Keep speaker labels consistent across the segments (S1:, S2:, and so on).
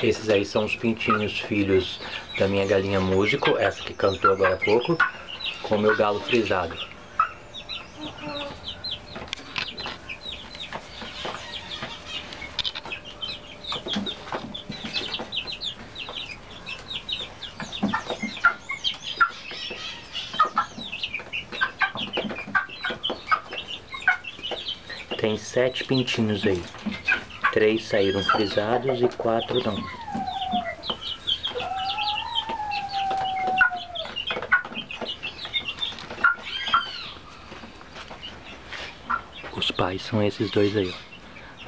S1: Esses aí são os pintinhos filhos da minha galinha músico, essa que cantou agora há pouco, com o meu galo frisado. Tem sete pintinhos aí. Três saíram frisados e quatro não. Os pais são esses dois aí,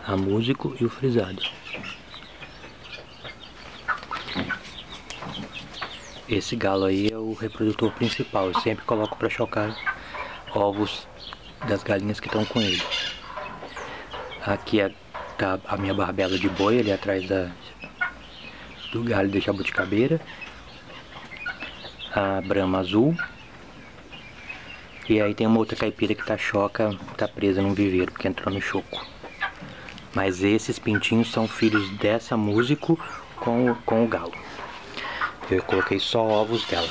S1: ó. A músico e o frisado. Esse galo aí é o reprodutor principal. Eu sempre coloco para chocar ovos das galinhas que estão com ele. Aqui é, tá a minha barbela de boi ali atrás da, do galho de jabuticabeira. A brama azul. E aí tem uma outra caipira que tá choca, tá presa num viveiro, porque entrou no choco. Mas esses pintinhos são filhos dessa músico com, com o galo. Eu coloquei só ovos dela.